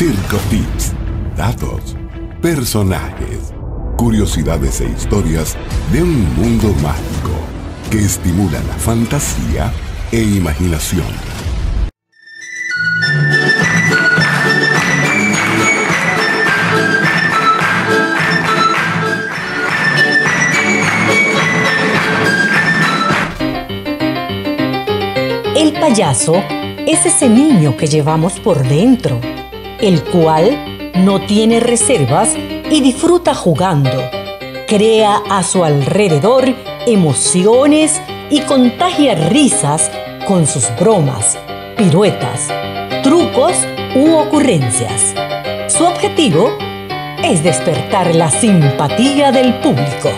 Circo Tips, datos, personajes, curiosidades e historias de un mundo mágico que estimula la fantasía e imaginación. El payaso es ese niño que llevamos por dentro, el cual no tiene reservas y disfruta jugando. Crea a su alrededor emociones y contagia risas con sus bromas, piruetas, trucos u ocurrencias. Su objetivo es despertar la simpatía del público.